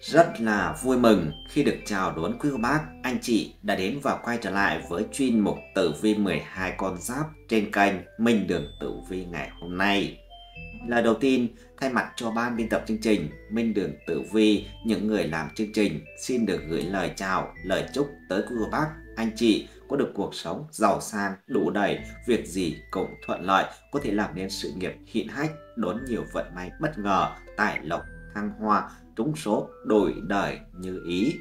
Rất là vui mừng khi được chào đón quý cô bác, anh chị đã đến và quay trở lại với chuyên mục tử vi 12 con giáp trên kênh Minh Đường Tử Vi ngày hôm nay. Lời đầu tiên, thay mặt cho ban biên tập chương trình Minh Đường Tử Vi, những người làm chương trình xin được gửi lời chào, lời chúc tới quý cô bác, anh chị có được cuộc sống giàu sang, đủ đầy, việc gì cũng thuận lợi, có thể làm nên sự nghiệp hiện hách, đón nhiều vận may bất ngờ, tài lộc, thăng hoa, trúng số, đổi đời như ý.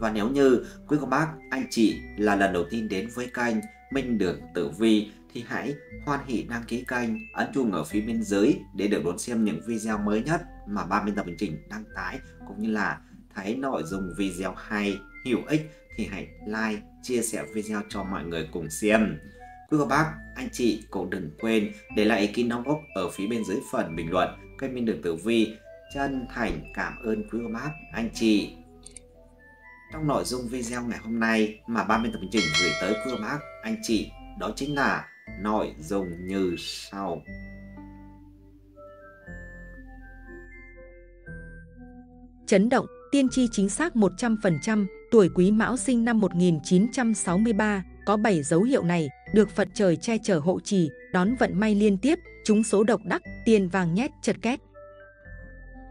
Và nếu như quý cô bác, anh chị là lần đầu tiên đến với kênh Minh Đường Tử Vi thì hãy hoan hỷ đăng ký kênh, ấn chuông ở phía bên dưới để được đón xem những video mới nhất mà ba biên tập chương trình đăng tải cũng như là thấy nội dung video hay, hữu ích thì hãy like, chia sẻ video cho mọi người cùng xem. Quý cô bác, anh chị cũng đừng quên để lại ý kiến đóng góp ở phía bên dưới phần bình luận kênh Minh Đường Tử Vi chân thành cảm ơn quý cô bác, anh chị. Trong nội dung video ngày hôm nay mà ban biên tập chương trình gửi tới quý cô bác, anh chị đó chính là nội dung như sau. Chấn động, tiên tri chính xác 100%, tuổi Quý Mão sinh năm 1963, có 7 dấu hiệu này, được Phật trời che chở hộ trì, đón vận may liên tiếp, trúng số độc đắc, tiền vàng nhét chật két.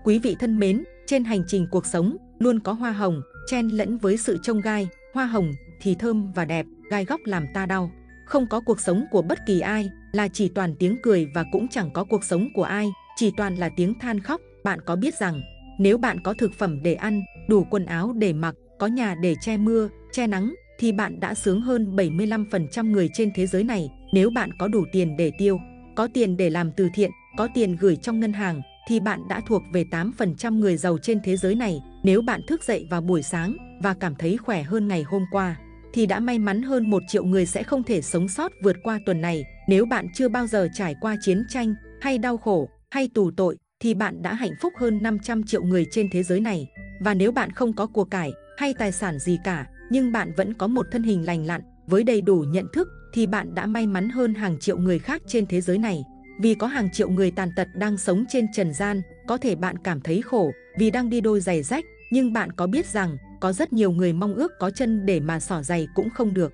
Quý vị thân mến, trên hành trình cuộc sống, luôn có hoa hồng, chen lẫn với sự trông gai, hoa hồng thì thơm và đẹp, gai góc làm ta đau. Không có cuộc sống của bất kỳ ai, là chỉ toàn tiếng cười và cũng chẳng có cuộc sống của ai, chỉ toàn là tiếng than khóc. Bạn có biết rằng, nếu bạn có thực phẩm để ăn, đủ quần áo để mặc, có nhà để che mưa, che nắng, thì bạn đã sướng hơn 75% người trên thế giới này. Nếu bạn có đủ tiền để tiêu, có tiền để làm từ thiện, có tiền gửi trong ngân hàng, thì bạn đã thuộc về 8% người giàu trên thế giới này. Nếu bạn thức dậy vào buổi sáng và cảm thấy khỏe hơn ngày hôm qua, thì đã may mắn hơn một triệu người sẽ không thể sống sót vượt qua tuần này. Nếu bạn chưa bao giờ trải qua chiến tranh, hay đau khổ, hay tù tội, thì bạn đã hạnh phúc hơn 500 triệu người trên thế giới này. Và nếu bạn không có của cải hay tài sản gì cả, nhưng bạn vẫn có một thân hình lành lặn, với đầy đủ nhận thức, thì bạn đã may mắn hơn hàng triệu người khác trên thế giới này. Vì có hàng triệu người tàn tật đang sống trên trần gian, có thể bạn cảm thấy khổ vì đang đi đôi giày rách, nhưng bạn có biết rằng có rất nhiều người mong ước có chân để mà xỏ giày cũng không được.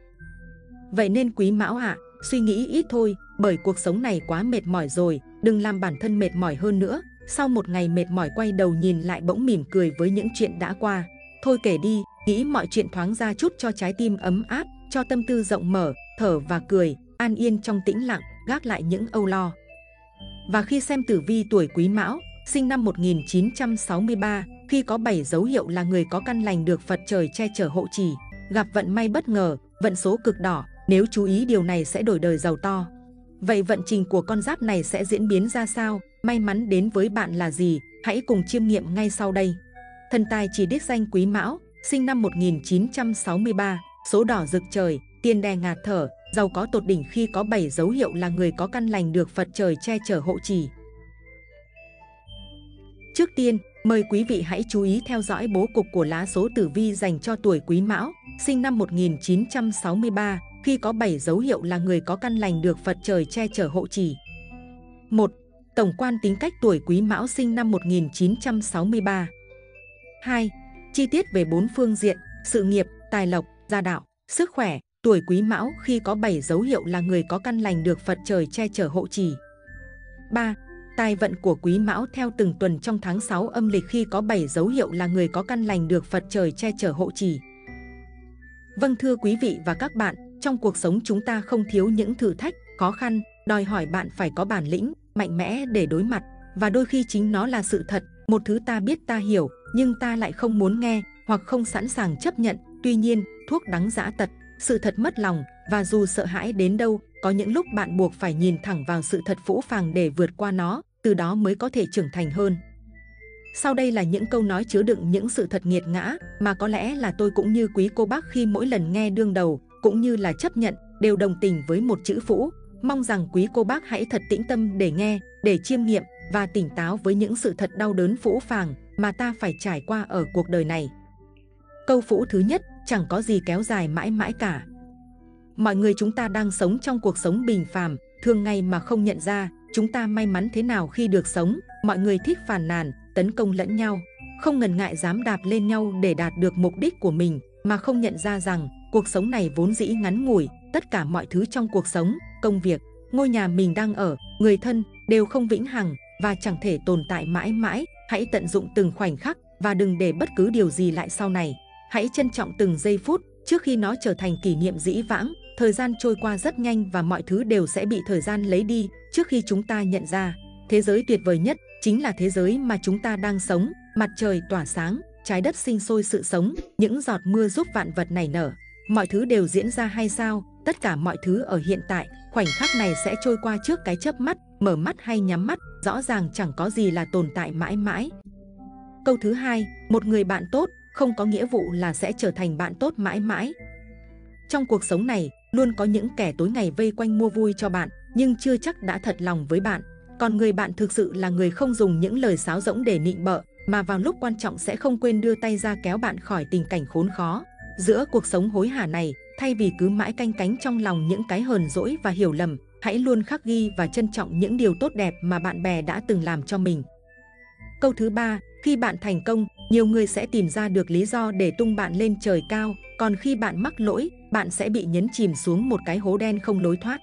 Vậy nên quý mão ạ, à, suy nghĩ ít thôi, bởi cuộc sống này quá mệt mỏi rồi, đừng làm bản thân mệt mỏi hơn nữa. Sau một ngày mệt mỏi quay đầu nhìn lại bỗng mỉm cười với những chuyện đã qua. Thôi kể đi, nghĩ mọi chuyện thoáng ra chút cho trái tim ấm áp, cho tâm tư rộng mở, thở và cười, an yên trong tĩnh lặng, gác lại những âu lo. Và khi xem tử vi tuổi Quý Mão, sinh năm 1963, khi có 7 dấu hiệu là người có căn lành được Phật trời che chở hộ trì, gặp vận may bất ngờ, vận số cực đỏ, nếu chú ý điều này sẽ đổi đời giàu to. Vậy vận trình của con giáp này sẽ diễn biến ra sao? May mắn đến với bạn là gì? Hãy cùng chiêm nghiệm ngay sau đây. Thần tài chỉ đích danh Quý Mão, sinh năm 1963, số đỏ rực trời, tiền đè ngạt thở, giàu có tột đỉnh khi có 7 dấu hiệu là người có căn lành được Phật trời che chở hộ trì. Trước tiên, mời quý vị hãy chú ý theo dõi bố cục của lá số tử vi dành cho tuổi Quý Mão, sinh năm 1963, khi có 7 dấu hiệu là người có căn lành được Phật trời che chở hộ trì. 1. Tổng quan tính cách tuổi Quý Mão sinh năm 1963. 2. Chi tiết về bốn phương diện, sự nghiệp, tài lộc, gia đạo, sức khỏe, Tuổi Quý Mão khi có 7 dấu hiệu là người có căn lành được Phật trời che chở hộ trì. 3. Tài vận của Quý Mão theo từng tuần trong tháng 6 âm lịch khi có 7 dấu hiệu là người có căn lành được Phật trời che chở hộ trì. Vâng thưa quý vị và các bạn, trong cuộc sống chúng ta không thiếu những thử thách, khó khăn, đòi hỏi bạn phải có bản lĩnh, mạnh mẽ để đối mặt. Và đôi khi chính nó là sự thật, một thứ ta biết ta hiểu, nhưng ta lại không muốn nghe hoặc không sẵn sàng chấp nhận. Tuy nhiên, thuốc đắng giã tật, sự thật mất lòng và dù sợ hãi đến đâu, có những lúc bạn buộc phải nhìn thẳng vào sự thật phũ phàng để vượt qua nó, từ đó mới có thể trưởng thành hơn. Sau đây là những câu nói chứa đựng những sự thật nghiệt ngã mà có lẽ là tôi cũng như quý cô bác khi mỗi lần nghe đương đầu, cũng như là chấp nhận, đều đồng tình với một chữ phũ. Mong rằng quý cô bác hãy thật tĩnh tâm để nghe, để chiêm nghiệm và tỉnh táo với những sự thật đau đớn phũ phàng mà ta phải trải qua ở cuộc đời này. Câu phũ thứ nhất, chẳng có gì kéo dài mãi mãi cả. Mọi người chúng ta đang sống trong cuộc sống bình phàm, thường ngày mà không nhận ra, chúng ta may mắn thế nào khi được sống, mọi người thích phàn nàn, tấn công lẫn nhau. không ngần ngại dám đạp lên nhau để đạt được mục đích của mình, mà không nhận ra rằng cuộc sống này vốn dĩ ngắn ngủi, tất cả mọi thứ trong cuộc sống, công việc, ngôi nhà mình đang ở, người thân đều không vĩnh hằng và chẳng thể tồn tại mãi mãi. Hãy tận dụng từng khoảnh khắc và đừng để bất cứ điều gì lại sau này. Hãy trân trọng từng giây phút trước khi nó trở thành kỷ niệm dĩ vãng. Thời gian trôi qua rất nhanh và mọi thứ đều sẽ bị thời gian lấy đi trước khi chúng ta nhận ra. Thế giới tuyệt vời nhất chính là thế giới mà chúng ta đang sống. Mặt trời tỏa sáng, trái đất sinh sôi sự sống, những giọt mưa giúp vạn vật này nở. Mọi thứ đều diễn ra hay sao? Tất cả mọi thứ ở hiện tại, khoảnh khắc này sẽ trôi qua trước cái chớp mắt, mở mắt hay nhắm mắt, rõ ràng chẳng có gì là tồn tại mãi mãi. Câu thứ hai, một người bạn tốt không có nghĩa vụ là sẽ trở thành bạn tốt mãi mãi. Trong cuộc sống này, luôn có những kẻ tối ngày vây quanh mua vui cho bạn, nhưng chưa chắc đã thật lòng với bạn. Còn người bạn thực sự là người không dùng những lời sáo rỗng để nịnh bợ, mà vào lúc quan trọng sẽ không quên đưa tay ra kéo bạn khỏi tình cảnh khốn khó. Giữa cuộc sống hối hả này, thay vì cứ mãi canh cánh trong lòng những cái hờn dỗi và hiểu lầm, hãy luôn khắc ghi và trân trọng những điều tốt đẹp mà bạn bè đã từng làm cho mình. Câu thứ ba, khi bạn thành công, nhiều người sẽ tìm ra được lý do để tung bạn lên trời cao, còn khi bạn mắc lỗi, bạn sẽ bị nhấn chìm xuống một cái hố đen không lối thoát.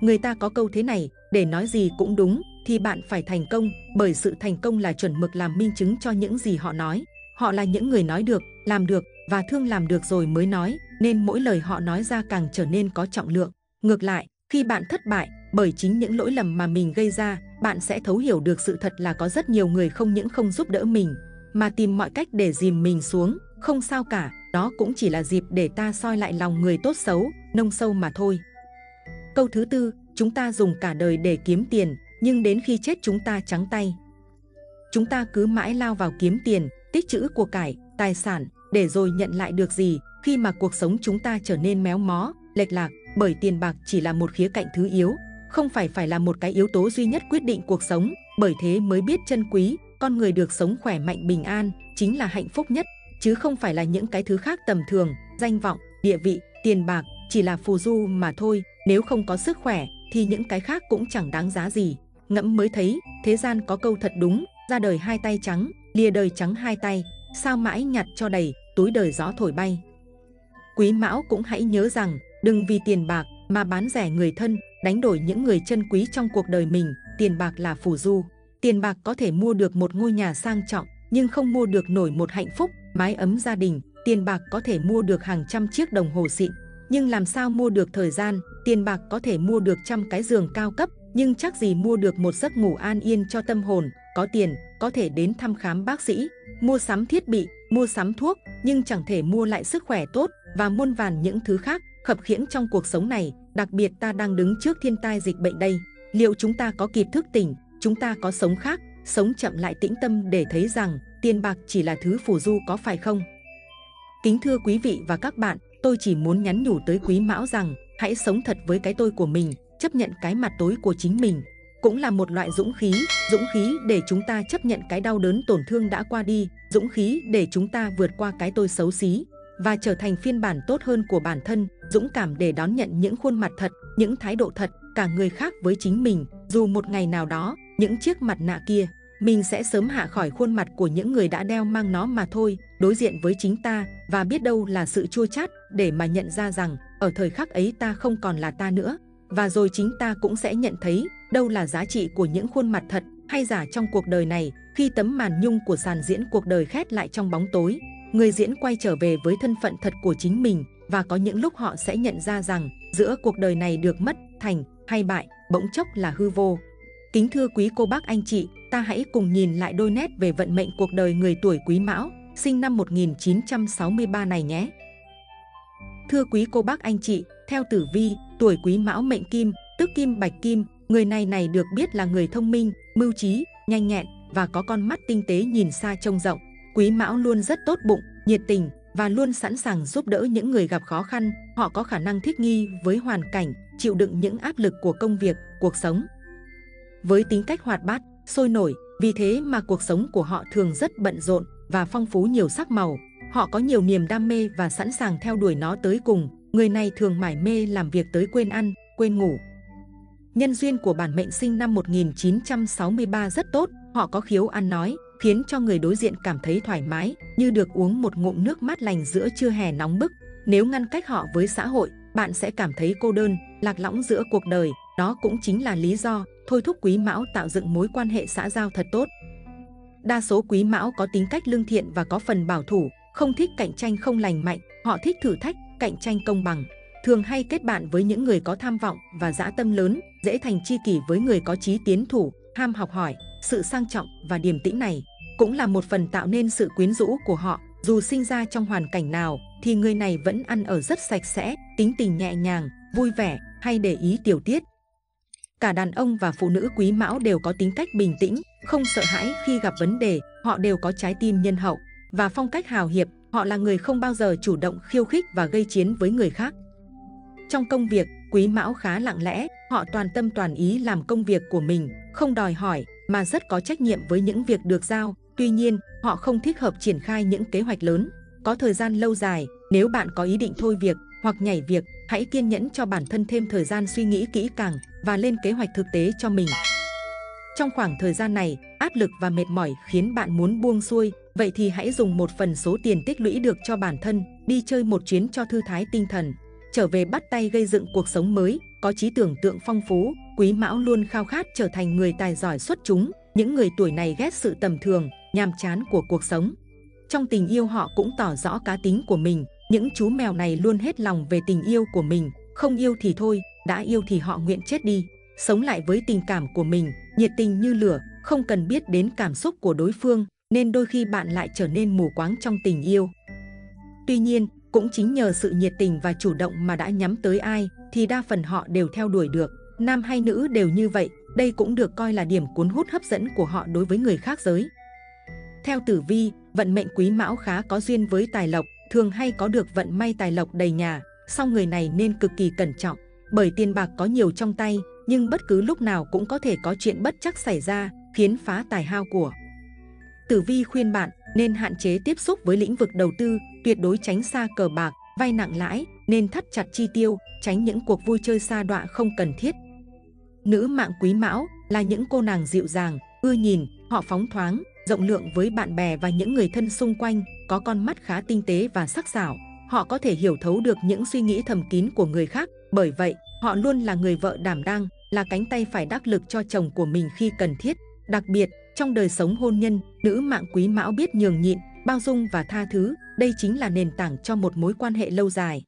Người ta có câu thế này, để nói gì cũng đúng, thì bạn phải thành công, bởi sự thành công là chuẩn mực làm minh chứng cho những gì họ nói. Họ là những người nói được, làm được và thương làm được rồi mới nói, nên mỗi lời họ nói ra càng trở nên có trọng lượng. Ngược lại, khi bạn thất bại, bởi chính những lỗi lầm mà mình gây ra, bạn sẽ thấu hiểu được sự thật là có rất nhiều người không những không giúp đỡ mình, mà tìm mọi cách để dìm mình xuống. Không sao cả, đó cũng chỉ là dịp để ta soi lại lòng người tốt xấu, nông sâu mà thôi. Câu thứ tư, chúng ta dùng cả đời để kiếm tiền, nhưng đến khi chết chúng ta trắng tay. Chúng ta cứ mãi lao vào kiếm tiền, tích trữ của cải, tài sản, để rồi nhận lại được gì khi mà cuộc sống chúng ta trở nên méo mó, lệch lạc, bởi tiền bạc chỉ là một khía cạnh thứ yếu, không phải phải là một cái yếu tố duy nhất quyết định cuộc sống, bởi thế mới biết chân quý, con người được sống khỏe mạnh bình an chính là hạnh phúc nhất, chứ không phải là những cái thứ khác tầm thường, danh vọng, địa vị, tiền bạc, chỉ là phù du mà thôi, nếu không có sức khỏe thì những cái khác cũng chẳng đáng giá gì. Ngẫm mới thấy, thế gian có câu thật đúng, ra đời hai tay trắng, lìa đời trắng hai tay, sao mãi nhặt cho đầy, túi đời gió thổi bay. Quý Mão cũng hãy nhớ rằng, đừng vì tiền bạc mà bán rẻ người thân, đánh đổi những người chân quý trong cuộc đời mình, tiền bạc là phù du. Tiền bạc có thể mua được một ngôi nhà sang trọng, nhưng không mua được nổi một hạnh phúc, mái ấm gia đình. Tiền bạc có thể mua được hàng trăm chiếc đồng hồ xịn, nhưng làm sao mua được thời gian? Tiền bạc có thể mua được trăm cái giường cao cấp, nhưng chắc gì mua được một giấc ngủ an yên cho tâm hồn. Có tiền, có thể đến thăm khám bác sĩ, mua sắm thiết bị, mua sắm thuốc, nhưng chẳng thể mua lại sức khỏe tốt và muôn vàn những thứ khác khập khiễng trong cuộc sống này. Đặc biệt ta đang đứng trước thiên tai dịch bệnh đây. Liệu chúng ta có kịp thức tỉnh, chúng ta có sống khác, sống chậm lại tĩnh tâm để thấy rằng tiền bạc chỉ là thứ phù du có phải không? Kính thưa quý vị và các bạn, tôi chỉ muốn nhắn nhủ tới quý mão rằng hãy sống thật với cái tôi của mình, chấp nhận cái mặt tối của chính mình. Cũng là một loại dũng khí, dũng khí để chúng ta chấp nhận cái đau đớn tổn thương đã qua đi, dũng khí để chúng ta vượt qua cái tôi xấu xí và trở thành phiên bản tốt hơn của bản thân, dũng cảm để đón nhận những khuôn mặt thật, những thái độ thật, cả người khác với chính mình, dù một ngày nào đó, những chiếc mặt nạ kia, mình sẽ sớm hạ khỏi khuôn mặt của những người đã đeo mang nó mà thôi, đối diện với chính ta và biết đâu là sự chua chát để mà nhận ra rằng ở thời khắc ấy ta không còn là ta nữa. Và rồi chính ta cũng sẽ nhận thấy đâu là giá trị của những khuôn mặt thật hay giả trong cuộc đời này khi tấm màn nhung của sàn diễn cuộc đời khét lại trong bóng tối người diễn quay trở về với thân phận thật của chính mình, và có những lúc họ sẽ nhận ra rằng, giữa cuộc đời này được mất, thành, hay bại, bỗng chốc là hư vô. Kính thưa quý cô bác anh chị, ta hãy cùng nhìn lại đôi nét về vận mệnh cuộc đời người tuổi quý mão, sinh năm 1963 này nhé. Thưa quý cô bác anh chị, theo tử vi, tuổi quý mão mệnh kim, tức kim bạch kim, người này này được biết là người thông minh, mưu trí, nhanh nhẹn, và có con mắt tinh tế nhìn xa trông rộng. Quý Mão luôn rất tốt bụng, nhiệt tình và luôn sẵn sàng giúp đỡ những người gặp khó khăn. Họ có khả năng thích nghi với hoàn cảnh, chịu đựng những áp lực của công việc, cuộc sống. Với tính cách hoạt bát, sôi nổi, vì thế mà cuộc sống của họ thường rất bận rộn và phong phú nhiều sắc màu. Họ có nhiều niềm đam mê và sẵn sàng theo đuổi nó tới cùng. Người này thường mải mê làm việc tới quên ăn, quên ngủ. Nhân duyên của bản mệnh sinh năm 1963 rất tốt, họ có khiếu ăn nói, khiến cho người đối diện cảm thấy thoải mái, như được uống một ngụm nước mát lành giữa trưa hè nóng bức. Nếu ngăn cách họ với xã hội, bạn sẽ cảm thấy cô đơn, lạc lõng giữa cuộc đời. Đó cũng chính là lý do thôi thúc quý mão tạo dựng mối quan hệ xã giao thật tốt. Đa số quý mão có tính cách lương thiện và có phần bảo thủ, không thích cạnh tranh không lành mạnh, họ thích thử thách, cạnh tranh công bằng. Thường hay kết bạn với những người có tham vọng và dã tâm lớn, dễ thành tri kỷ với người có chí tiến thủ, ham học hỏi, sự sang trọng và điềm tĩnh này cũng là một phần tạo nên sự quyến rũ của họ. Dù sinh ra trong hoàn cảnh nào thì người này vẫn ăn ở rất sạch sẽ, tính tình nhẹ nhàng, vui vẻ hay để ý tiểu tiết. Cả đàn ông và phụ nữ quý mão đều có tính cách bình tĩnh, không sợ hãi khi gặp vấn đề, họ đều có trái tim nhân hậu và phong cách hào hiệp, họ là người không bao giờ chủ động khiêu khích và gây chiến với người khác. Trong công việc, quý mão khá lặng lẽ, họ toàn tâm toàn ý làm công việc của mình, không đòi hỏi, mà rất có trách nhiệm với những việc được giao. Tuy nhiên, họ không thích hợp triển khai những kế hoạch lớn, có thời gian lâu dài. Nếu bạn có ý định thôi việc hoặc nhảy việc, hãy kiên nhẫn cho bản thân thêm thời gian suy nghĩ kỹ càng và lên kế hoạch thực tế cho mình. Trong khoảng thời gian này, áp lực và mệt mỏi khiến bạn muốn buông xuôi, vậy thì hãy dùng một phần số tiền tích lũy được cho bản thân, đi chơi một chuyến cho thư thái tinh thần, trở về bắt tay gây dựng cuộc sống mới, có trí tưởng tượng phong phú, Quý Mão luôn khao khát trở thành người tài giỏi xuất chúng. Những người tuổi này ghét sự tầm thường, nhàm chán của cuộc sống. Trong tình yêu họ cũng tỏ rõ cá tính của mình. Những chú mèo này luôn hết lòng về tình yêu của mình. Không yêu thì thôi, đã yêu thì họ nguyện chết đi. Sống lại với tình cảm của mình, nhiệt tình như lửa, không cần biết đến cảm xúc của đối phương, nên đôi khi bạn lại trở nên mù quáng trong tình yêu. Tuy nhiên, cũng chính nhờ sự nhiệt tình và chủ động mà đã nhắm tới ai, thì đa phần họ đều theo đuổi được. Nam hay nữ đều như vậy, đây cũng được coi là điểm cuốn hút hấp dẫn của họ đối với người khác giới. Theo tử vi, vận mệnh quý mão khá có duyên với tài lộc, thường hay có được vận may tài lộc đầy nhà, song người này nên cực kỳ cẩn trọng, bởi tiền bạc có nhiều trong tay, nhưng bất cứ lúc nào cũng có thể có chuyện bất chắc xảy ra, khiến phá tài hao của. Tử vi khuyên bạn nên hạn chế tiếp xúc với lĩnh vực đầu tư, tuyệt đối tránh xa cờ bạc, vay nặng lãi, nên thắt chặt chi tiêu, tránh những cuộc vui chơi xa đọa không cần thiết. Nữ mạng quý mão là những cô nàng dịu dàng, ưa nhìn, họ phóng thoáng, rộng lượng với bạn bè và những người thân xung quanh, có con mắt khá tinh tế và sắc sảo. Họ có thể hiểu thấu được những suy nghĩ thầm kín của người khác, bởi vậy, họ luôn là người vợ đảm đang, là cánh tay phải đắc lực cho chồng của mình khi cần thiết. Đặc biệt, trong đời sống hôn nhân, nữ mạng quý mão biết nhường nhịn, bao dung và tha thứ, đây chính là nền tảng cho một mối quan hệ lâu dài.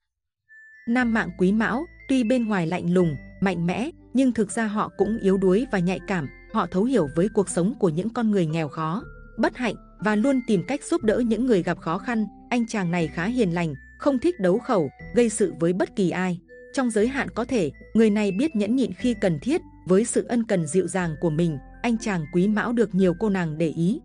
Nam mạng quý mão, tuy bên ngoài lạnh lùng, mạnh mẽ, nhưng thực ra họ cũng yếu đuối và nhạy cảm. Họ thấu hiểu với cuộc sống của những con người nghèo khó, bất hạnh và luôn tìm cách giúp đỡ những người gặp khó khăn. Anh chàng này khá hiền lành, không thích đấu khẩu, gây sự với bất kỳ ai. Trong giới hạn có thể, người này biết nhẫn nhịn khi cần thiết, với sự ân cần dịu dàng của mình, anh chàng quý mão được nhiều cô nàng để ý.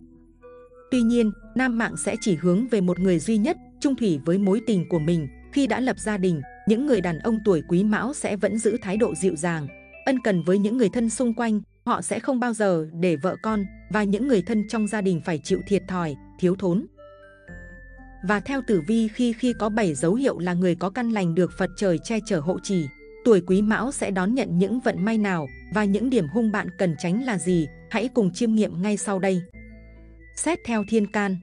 Tuy nhiên, nam mạng sẽ chỉ hướng về một người duy nhất, trung thủy với mối tình của mình. Khi đã lập gia đình, những người đàn ông tuổi quý mão sẽ vẫn giữ thái độ dịu dàng, ân cần với những người thân xung quanh, họ sẽ không bao giờ để vợ con và những người thân trong gia đình phải chịu thiệt thòi, thiếu thốn. Và theo tử vi khi khi có 7 dấu hiệu là người có căn lành được Phật trời che chở hộ trì, tuổi quý mão sẽ đón nhận những vận may nào và những điểm hung bạn cần tránh là gì, hãy cùng chiêm nghiệm ngay sau đây. Xét theo thiên can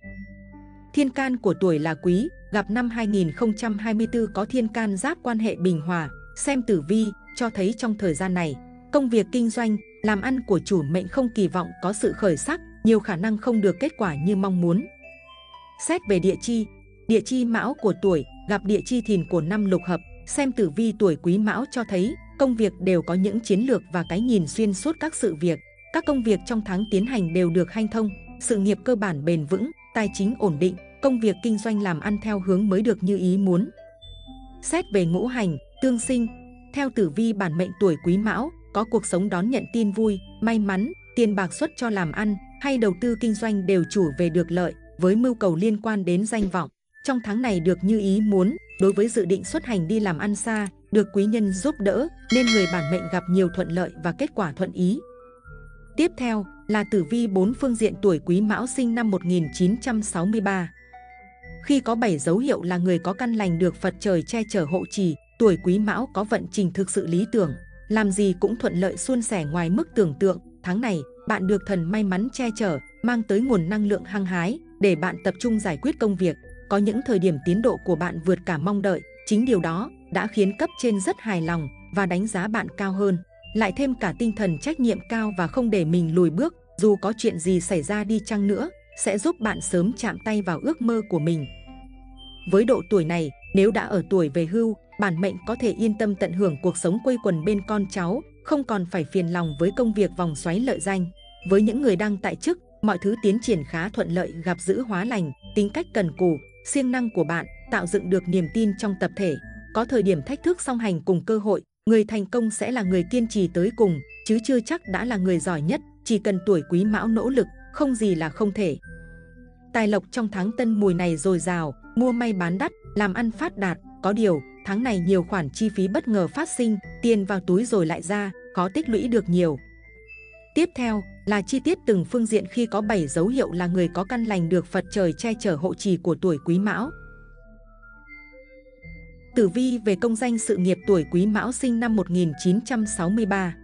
Thiên can của tuổi là quý, gặp năm 2024 có thiên can giáp quan hệ bình hòa, xem tử vi, cho thấy trong thời gian này, công việc kinh doanh, làm ăn của chủ mệnh không kỳ vọng có sự khởi sắc, nhiều khả năng không được kết quả như mong muốn. Xét về địa chi, địa chi mão của tuổi gặp địa chi thìn của năm lục hợp, xem tử vi tuổi quý mão cho thấy công việc đều có những chiến lược và cái nhìn xuyên suốt các sự việc. Các công việc trong tháng tiến hành đều được hanh thông, sự nghiệp cơ bản bền vững, tài chính ổn định, công việc kinh doanh làm ăn theo hướng mới được như ý muốn. Xét về ngũ hành, tương sinh, theo tử vi bản mệnh tuổi quý mão, có cuộc sống đón nhận tin vui, may mắn, tiền bạc xuất cho làm ăn hay đầu tư kinh doanh đều chủ về được lợi với mưu cầu liên quan đến danh vọng. Trong tháng này được như ý muốn, đối với dự định xuất hành đi làm ăn xa, được quý nhân giúp đỡ nên người bản mệnh gặp nhiều thuận lợi và kết quả thuận ý. Tiếp theo là tử vi bốn phương diện tuổi quý mão sinh năm 1963. Khi có 7 dấu hiệu là người có căn lành được Phật trời che chở hộ trì, tuổi quý mão có vận trình thực sự lý tưởng, làm gì cũng thuận lợi suôn sẻ ngoài mức tưởng tượng. Tháng này, bạn được thần may mắn che chở, mang tới nguồn năng lượng hăng hái để bạn tập trung giải quyết công việc. Có những thời điểm tiến độ của bạn vượt cả mong đợi, chính điều đó đã khiến cấp trên rất hài lòng và đánh giá bạn cao hơn. Lại thêm cả tinh thần trách nhiệm cao và không để mình lùi bước, dù có chuyện gì xảy ra đi chăng nữa, sẽ giúp bạn sớm chạm tay vào ước mơ của mình. Với độ tuổi này, nếu đã ở tuổi về hưu, bản mệnh có thể yên tâm tận hưởng cuộc sống quây quần bên con cháu, không còn phải phiền lòng với công việc vòng xoáy lợi danh. Với những người đang tại chức, mọi thứ tiến triển khá thuận lợi gặp giữ hóa lành, tính cách cần cù, siêng năng của bạn tạo dựng được niềm tin trong tập thể. Có thời điểm thách thức song hành cùng cơ hội, người thành công sẽ là người kiên trì tới cùng, chứ chưa chắc đã là người giỏi nhất, chỉ cần tuổi quý mão nỗ lực, không gì là không thể. Tài lộc trong tháng tân mùi này dồi dào, mua may bán đắt, làm ăn phát đạt, có điều, tháng này nhiều khoản chi phí bất ngờ phát sinh, tiền vào túi rồi lại ra, khó tích lũy được nhiều. Tiếp theo là chi tiết từng phương diện khi có 7 dấu hiệu là người có căn lành được Phật trời che chở hộ trì của tuổi Quý Mão. Tử vi về công danh sự nghiệp tuổi Quý Mão sinh năm 1963.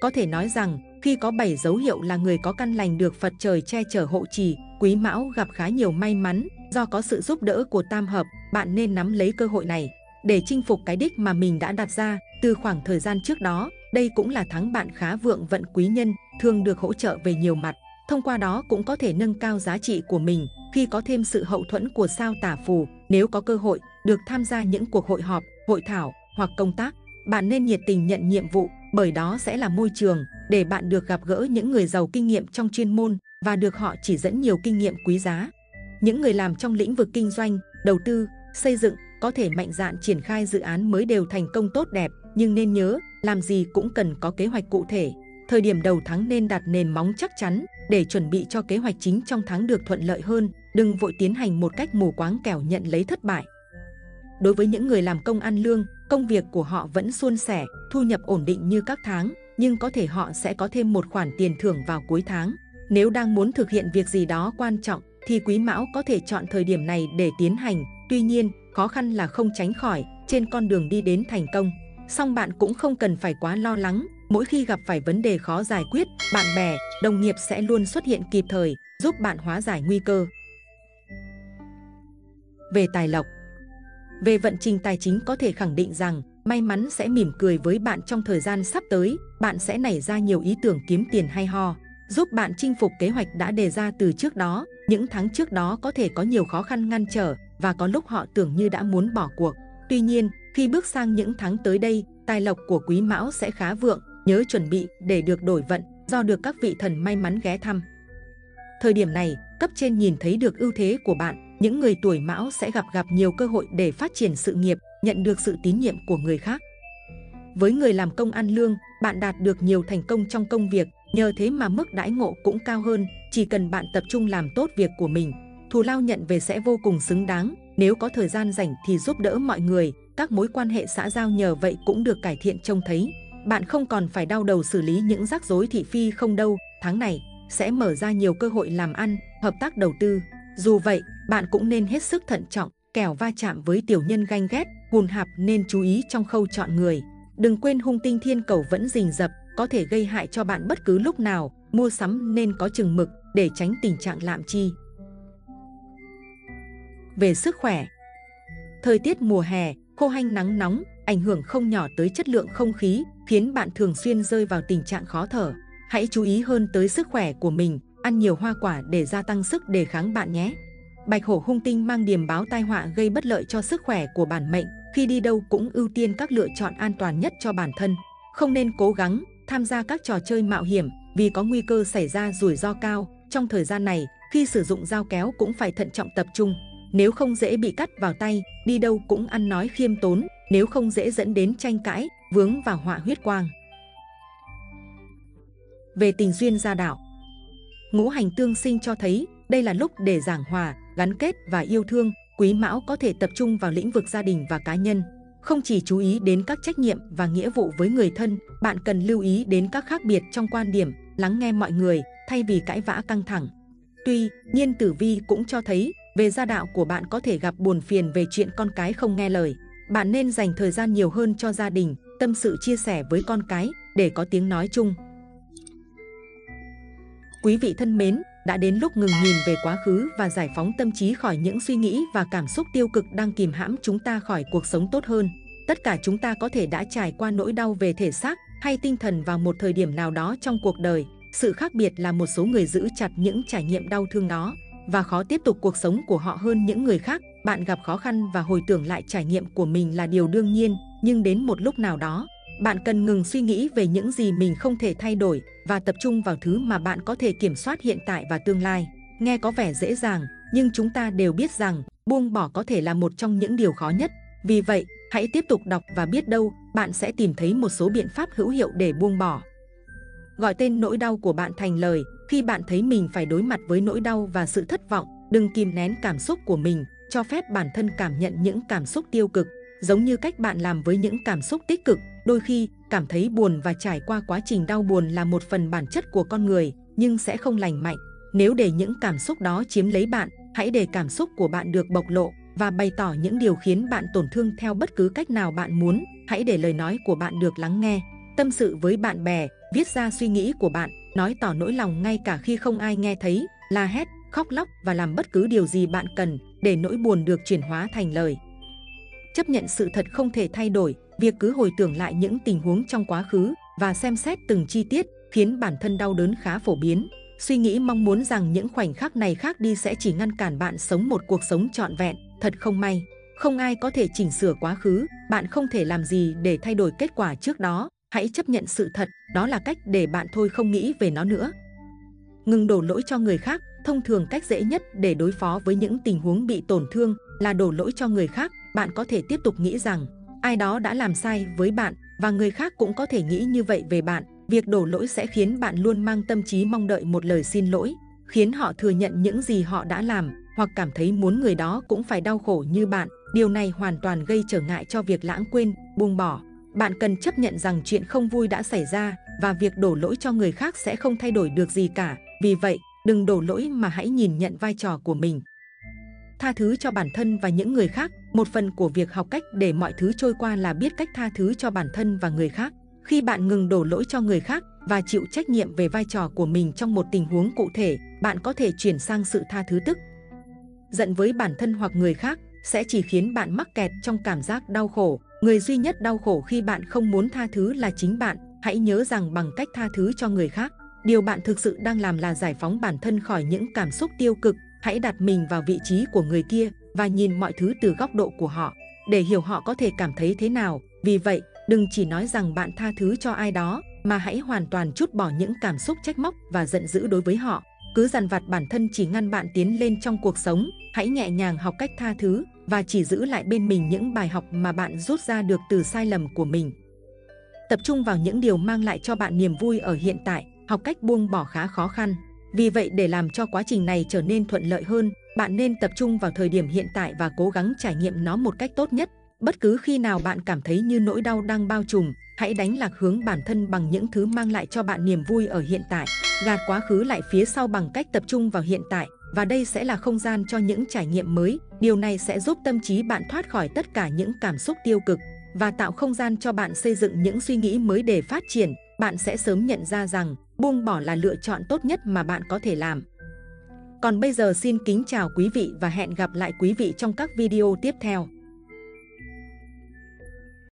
Có thể nói rằng, khi có 7 dấu hiệu là người có căn lành được Phật trời che chở hộ trì, Quý Mão gặp khá nhiều may mắn, do có sự giúp đỡ của tam hợp, bạn nên nắm lấy cơ hội này để chinh phục cái đích mà mình đã đặt ra từ khoảng thời gian trước đó. Đây cũng là tháng bạn khá vượng vận quý nhân, thường được hỗ trợ về nhiều mặt. Thông qua đó cũng có thể nâng cao giá trị của mình khi có thêm sự hậu thuẫn của sao tả phù. Nếu có cơ hội được tham gia những cuộc hội họp, hội thảo hoặc công tác, bạn nên nhiệt tình nhận nhiệm vụ bởi đó sẽ là môi trường để bạn được gặp gỡ những người giàu kinh nghiệm trong chuyên môn và được họ chỉ dẫn nhiều kinh nghiệm quý giá. Những người làm trong lĩnh vực kinh doanh, đầu tư, xây dựng có thể mạnh dạn triển khai dự án mới đều thành công tốt đẹp, nhưng nên nhớ, làm gì cũng cần có kế hoạch cụ thể. Thời điểm đầu tháng nên đặt nền móng chắc chắn để chuẩn bị cho kế hoạch chính trong tháng được thuận lợi hơn, đừng vội tiến hành một cách mù quáng kẻo nhận lấy thất bại. Đối với những người làm công ăn lương, công việc của họ vẫn suôn sẻ, thu nhập ổn định như các tháng, nhưng có thể họ sẽ có thêm một khoản tiền thưởng vào cuối tháng. Nếu đang muốn thực hiện việc gì đó quan trọng, thì quý mão có thể chọn thời điểm này để tiến hành. Tuy nhiên, khó khăn là không tránh khỏi trên con đường đi đến thành công. Song bạn cũng không cần phải quá lo lắng, mỗi khi gặp phải vấn đề khó giải quyết, bạn bè, đồng nghiệp sẽ luôn xuất hiện kịp thời, giúp bạn hóa giải nguy cơ. Về tài lộc Về vận trình tài chính có thể khẳng định rằng may mắn sẽ mỉm cười với bạn trong thời gian sắp tới, bạn sẽ nảy ra nhiều ý tưởng kiếm tiền hay ho giúp bạn chinh phục kế hoạch đã đề ra từ trước đó. Những tháng trước đó có thể có nhiều khó khăn ngăn trở và có lúc họ tưởng như đã muốn bỏ cuộc. Tuy nhiên, khi bước sang những tháng tới đây, tài lộc của quý mão sẽ khá vượng, nhớ chuẩn bị để được đổi vận do được các vị thần may mắn ghé thăm. Thời điểm này, cấp trên nhìn thấy được ưu thế của bạn, những người tuổi mão sẽ gặp gặp nhiều cơ hội để phát triển sự nghiệp, nhận được sự tín nhiệm của người khác. Với người làm công ăn lương, bạn đạt được nhiều thành công trong công việc, Nhờ thế mà mức đãi ngộ cũng cao hơn, chỉ cần bạn tập trung làm tốt việc của mình, thù lao nhận về sẽ vô cùng xứng đáng. Nếu có thời gian rảnh thì giúp đỡ mọi người, các mối quan hệ xã giao nhờ vậy cũng được cải thiện trông thấy. Bạn không còn phải đau đầu xử lý những rắc rối thị phi không đâu, tháng này sẽ mở ra nhiều cơ hội làm ăn, hợp tác đầu tư. Dù vậy, bạn cũng nên hết sức thận trọng, kẻo va chạm với tiểu nhân ganh ghét, hùn hạp nên chú ý trong khâu chọn người. Đừng quên hung tinh thiên cầu vẫn rình rập, có thể gây hại cho bạn bất cứ lúc nào, mua sắm nên có chừng mực để tránh tình trạng lạm chi. Về sức khỏe Thời tiết mùa hè, khô hanh nắng nóng, ảnh hưởng không nhỏ tới chất lượng không khí, khiến bạn thường xuyên rơi vào tình trạng khó thở. Hãy chú ý hơn tới sức khỏe của mình, ăn nhiều hoa quả để gia tăng sức đề kháng bạn nhé. Bạch hổ hung tinh mang điềm báo tai họa gây bất lợi cho sức khỏe của bản mệnh, khi đi đâu cũng ưu tiên các lựa chọn an toàn nhất cho bản thân. Không nên cố gắng tham gia các trò chơi mạo hiểm vì có nguy cơ xảy ra rủi ro cao. Trong thời gian này, khi sử dụng dao kéo cũng phải thận trọng tập trung. Nếu không dễ bị cắt vào tay, đi đâu cũng ăn nói khiêm tốn, nếu không dễ dẫn đến tranh cãi, vướng vào họa huyết quang. Về tình duyên gia đạo Ngũ hành tương sinh cho thấy đây là lúc để giảng hòa, gắn kết và yêu thương. Quý mão có thể tập trung vào lĩnh vực gia đình và cá nhân. Không chỉ chú ý đến các trách nhiệm và nghĩa vụ với người thân, bạn cần lưu ý đến các khác biệt trong quan điểm, lắng nghe mọi người thay vì cãi vã căng thẳng. Tuy nhiên tử vi cũng cho thấy về gia đạo của bạn có thể gặp buồn phiền về chuyện con cái không nghe lời. Bạn nên dành thời gian nhiều hơn cho gia đình, tâm sự chia sẻ với con cái để có tiếng nói chung. Quý vị thân mến, đã đến lúc ngừng nhìn về quá khứ và giải phóng tâm trí khỏi những suy nghĩ và cảm xúc tiêu cực đang kìm hãm chúng ta khỏi cuộc sống tốt hơn. Tất cả chúng ta có thể đã trải qua nỗi đau về thể xác hay tinh thần vào một thời điểm nào đó trong cuộc đời. Sự khác biệt là một số người giữ chặt những trải nghiệm đau thương đó và khó tiếp tục cuộc sống của họ hơn những người khác. Bạn gặp khó khăn và hồi tưởng lại trải nghiệm của mình là điều đương nhiên, nhưng đến một lúc nào đó, bạn cần ngừng suy nghĩ về những gì mình không thể thay đổi và tập trung vào thứ mà bạn có thể kiểm soát hiện tại và tương lai. Nghe có vẻ dễ dàng, nhưng chúng ta đều biết rằng buông bỏ có thể là một trong những điều khó nhất. Vì vậy, hãy tiếp tục đọc và biết đâu bạn sẽ tìm thấy một số biện pháp hữu hiệu để buông bỏ. Gọi tên nỗi đau của bạn thành lời. Khi bạn thấy mình phải đối mặt với nỗi đau và sự thất vọng, đừng kìm nén cảm xúc của mình, cho phép bản thân cảm nhận những cảm xúc tiêu cực, giống như cách bạn làm với những cảm xúc tích cực. Đôi khi, cảm thấy buồn và trải qua quá trình đau buồn là một phần bản chất của con người, nhưng sẽ không lành mạnh. Nếu để những cảm xúc đó chiếm lấy bạn, hãy để cảm xúc của bạn được bộc lộ và bày tỏ những điều khiến bạn tổn thương theo bất cứ cách nào bạn muốn. Hãy để lời nói của bạn được lắng nghe. Tâm sự với bạn bè, viết ra suy nghĩ của bạn, nói tỏ nỗi lòng ngay cả khi không ai nghe thấy, la hét, khóc lóc và làm bất cứ điều gì bạn cần để nỗi buồn được chuyển hóa thành lời. Chấp nhận sự thật không thể thay đổi, việc cứ hồi tưởng lại những tình huống trong quá khứ và xem xét từng chi tiết khiến bản thân đau đớn khá phổ biến. Suy nghĩ mong muốn rằng những khoảnh khắc này khác đi sẽ chỉ ngăn cản bạn sống một cuộc sống trọn vẹn, thật không may. Không ai có thể chỉnh sửa quá khứ, bạn không thể làm gì để thay đổi kết quả trước đó. Hãy chấp nhận sự thật, đó là cách để bạn thôi không nghĩ về nó nữa. Ngừng đổ lỗi cho người khác, thông thường cách dễ nhất để đối phó với những tình huống bị tổn thương là đổ lỗi cho người khác. Bạn có thể tiếp tục nghĩ rằng ai đó đã làm sai với bạn và người khác cũng có thể nghĩ như vậy về bạn. Việc đổ lỗi sẽ khiến bạn luôn mang tâm trí mong đợi một lời xin lỗi, khiến họ thừa nhận những gì họ đã làm hoặc cảm thấy muốn người đó cũng phải đau khổ như bạn. Điều này hoàn toàn gây trở ngại cho việc lãng quên, buông bỏ. Bạn cần chấp nhận rằng chuyện không vui đã xảy ra và việc đổ lỗi cho người khác sẽ không thay đổi được gì cả. Vì vậy, đừng đổ lỗi mà hãy nhìn nhận vai trò của mình. Tha thứ cho bản thân và những người khác, một phần của việc học cách để mọi thứ trôi qua là biết cách tha thứ cho bản thân và người khác. Khi bạn ngừng đổ lỗi cho người khác và chịu trách nhiệm về vai trò của mình trong một tình huống cụ thể, bạn có thể chuyển sang sự tha thứ tức. Giận với bản thân hoặc người khác sẽ chỉ khiến bạn mắc kẹt trong cảm giác đau khổ. Người duy nhất đau khổ khi bạn không muốn tha thứ là chính bạn. Hãy nhớ rằng bằng cách tha thứ cho người khác, điều bạn thực sự đang làm là giải phóng bản thân khỏi những cảm xúc tiêu cực. Hãy đặt mình vào vị trí của người kia và nhìn mọi thứ từ góc độ của họ để hiểu họ có thể cảm thấy thế nào. Vì vậy, đừng chỉ nói rằng bạn tha thứ cho ai đó, mà hãy hoàn toàn chút bỏ những cảm xúc trách móc và giận dữ đối với họ. Cứ dằn vặt bản thân chỉ ngăn bạn tiến lên trong cuộc sống, hãy nhẹ nhàng học cách tha thứ và chỉ giữ lại bên mình những bài học mà bạn rút ra được từ sai lầm của mình. Tập trung vào những điều mang lại cho bạn niềm vui ở hiện tại, học cách buông bỏ khá khó khăn. Vì vậy để làm cho quá trình này trở nên thuận lợi hơn, bạn nên tập trung vào thời điểm hiện tại và cố gắng trải nghiệm nó một cách tốt nhất. Bất cứ khi nào bạn cảm thấy như nỗi đau đang bao trùm, hãy đánh lạc hướng bản thân bằng những thứ mang lại cho bạn niềm vui ở hiện tại. Gạt quá khứ lại phía sau bằng cách tập trung vào hiện tại và đây sẽ là không gian cho những trải nghiệm mới. Điều này sẽ giúp tâm trí bạn thoát khỏi tất cả những cảm xúc tiêu cực và tạo không gian cho bạn xây dựng những suy nghĩ mới để phát triển. Bạn sẽ sớm nhận ra rằng buông bỏ là lựa chọn tốt nhất mà bạn có thể làm. Còn bây giờ xin kính chào quý vị và hẹn gặp lại quý vị trong các video tiếp theo.